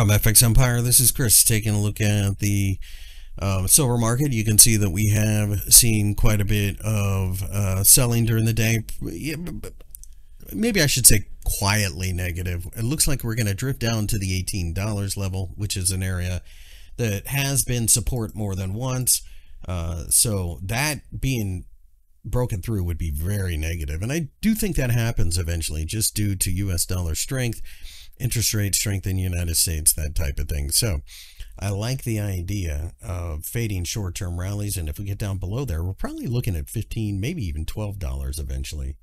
From FX Empire, this is Chris taking a look at the um, silver market. You can see that we have seen quite a bit of uh, selling during the day. Maybe I should say quietly negative. It looks like we're going to drift down to the $18 level, which is an area that has been support more than once. Uh, so that being broken through would be very negative. And I do think that happens eventually just due to US dollar strength interest rate strength in the United States, that type of thing. So I like the idea of fading short term rallies. And if we get down below there, we're probably looking at 15 maybe even $12 eventually.